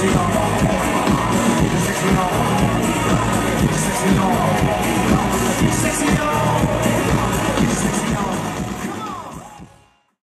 takes me long. It. It. It.